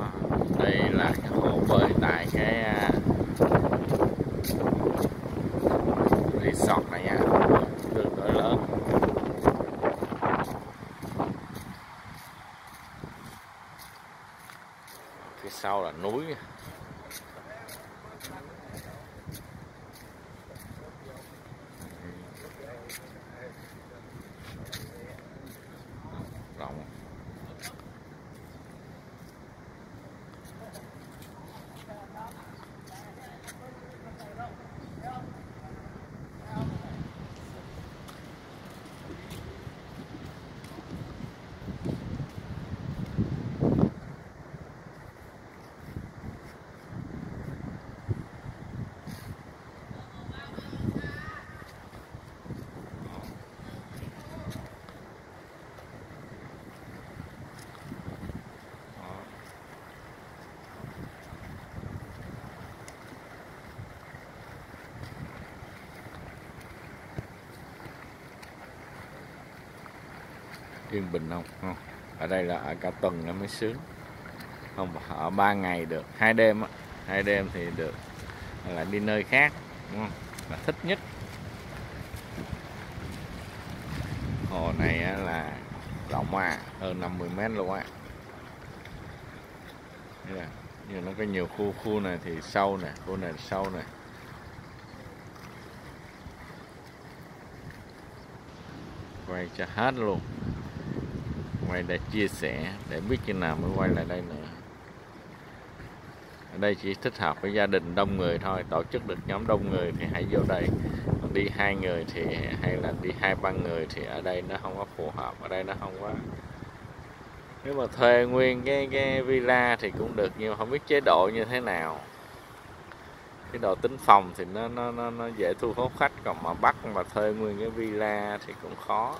À, đây là cái hồ bơi tại cái à, resort này nha. Tương đối lớn. Phía sau là núi rộng Đó yên bình không? Không. Ở đây là ở cả tuần nó mới sướng. Không, ở ba ngày được. Hai đêm á. Hai đêm thì được. Là đi nơi khác, đúng không? là thích nhất. Hồ này là rộng à. Hơn 50 mét luôn á. Như là nhưng nó có nhiều khu khu này thì sâu nè, khu này sâu nè. Quay cho hết luôn quay để chia sẻ để biết khi nào mới quay lại đây nữa ở đây chỉ thích hợp với gia đình đông người thôi tổ chức được nhóm đông người thì hãy vô đây. Còn đi hai người thì hay là đi hai ba người thì ở đây nó không có phù hợp ở đây nó không có. Nếu mà thuê nguyên cái cái villa thì cũng được nhưng mà không biết chế độ như thế nào. Cái độ tính phòng thì nó nó nó, nó dễ thu hút khách còn mà bắt mà thuê nguyên cái villa thì cũng khó.